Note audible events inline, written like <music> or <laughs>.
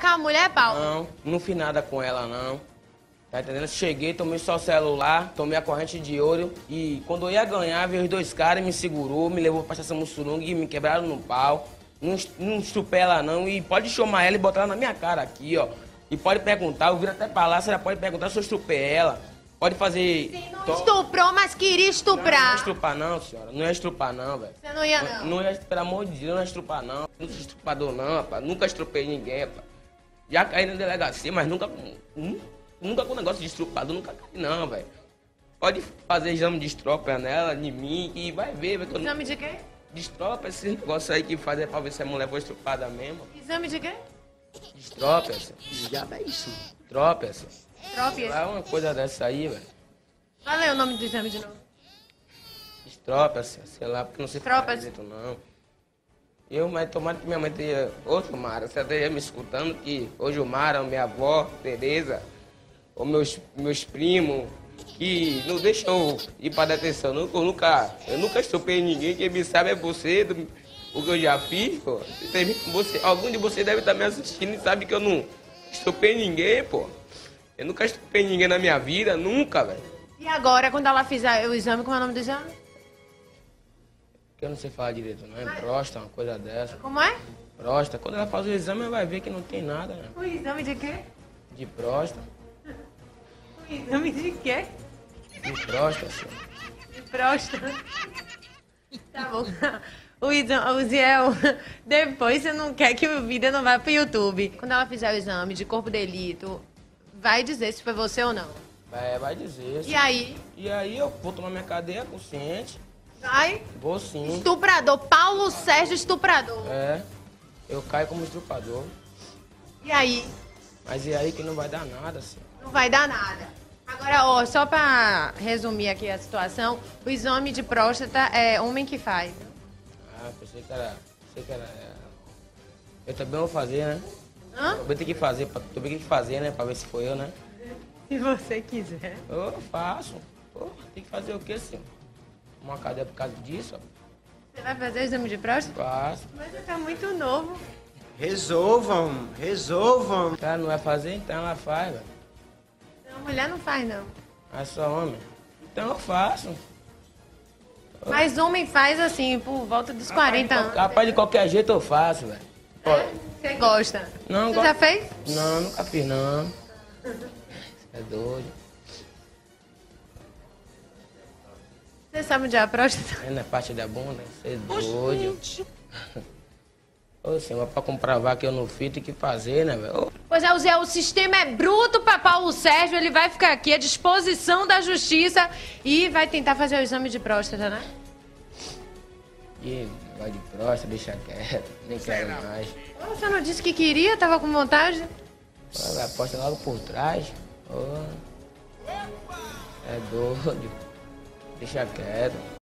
com a mulher, Paulo? Não, não fiz nada com ela, não. Tá entendendo? Cheguei, tomei só o celular, tomei a corrente de ouro e quando eu ia ganhar, veio os dois caras, me segurou, me levou pra estação Mussurunga e me quebraram no pau. Não, não estupei ela não e pode chamar ela e botar ela na minha cara aqui, ó. E pode perguntar, eu viro até pra lá, você pode perguntar se eu estrupei ela. Pode fazer... to- Estuprou, mas queria Não, não ia estuprar. estrupar não, senhora. Não ia estrupar não, velho. Você não ia, não. Não ia, pelo amor de Deus, não ia estrupar não. Não sou estrupador não, rapaz. Nunca estrupei ninguém, rapaz. Já caí na delegacia, mas nunca com. nu- Nunca com negócio de estrupador, nunca caí não, velho. Pode fazer exame de estrópia nela, em mim, e vai ver, não- Exame de quê? Destrópia, esse negócio aí que faz é pra ver se a mulher foi estrupada mesmo. Exame de quê? Destrópia, já é isso. Destrópia, Trópia. é uma coisa dessa aí, velho. Fala aí o nome do exame de novo. Destrópia, sei lá, porque não sei falar direito não. Eu, mas tomara que minha mãe tenha... Ô, Tomara, você esteja me escutando que hoje o Mara, minha avó, Tereza, os meus, meus primos, que não deixam eu ir pra detenção. Eu nunca, eu nunca estupei ninguém, quem me sabe é você, do, o que eu já fiz, pô. Você, algum de vocês deve estar me assistindo e sabe que eu não estupei ninguém, pô. Eu nunca estupei ninguém na minha vida, nunca, velho. E agora, quando ela fizer o exame, como é o nome do exame? Eu não sei falar direito, não. É próstata, uma coisa dessa. Como é? Próstata. Quando ela faz o exame, ela vai ver que não tem nada, né? O exame de quê? De próstata. O exame de quê? De próstata, senhor. De próstata. Tá bom. O, exame, o Ziel, depois você não quer que o vídeo não vá pro YouTube. Quando ela fizer o exame de corpo de delito, vai dizer se foi você ou não. Vai, vai dizer. E aí? E aí eu vou tomar minha cadeia consciente. Vai. Vou sim. Estuprador. Paulo Sérgio Estuprador. É. Eu caio como estrupador. E aí? Mas e aí que não vai dar nada, senhor. Não vai dar nada. Agora, ó, só pra resumir aqui a situação, o exame de próstata é homem que faz. Ah, pensei que era. Pensei que era. é. Eu também vou fazer, né? Hã? Também tem que fazer, também tem que fazer, né? Pra ver se foi eu, né? Se você quiser. Eu faço. Pô, tem que fazer o quê, senhor? Uma cadeia por causa disso, ó. Você vai fazer o exame de próstata? Faço. Mas você tá muito novo. Resolvam, resolvam. Cara, não vai fazer, então ela faz, velho. Não, mulher não faz, não. É só homem. Então eu faço. Mas homem faz assim, por volta dos 40 anos. Capaz de qualquer jeito eu faço, velho. Pô, Você gosta? Não, Você go- já fez? Não, nunca fiz não. <laughs> É doido. Você sabe onde é a próstata? É na parte da bunda, você é doido. <laughs> Ô senhor, pra comprovar que eu não fiz, tem que fazer, né, velho? Pois é, o Zé, o sistema é bruto para Paulo Sérgio. Ele vai ficar aqui à disposição da justiça e vai tentar fazer o exame de próstata, né? E vai de próstata, deixa quieto, nem quero mais. Você não disse que queria? Tava com vontade? Olha, aposta logo por trás. Ô. É doido. Deixa quieto.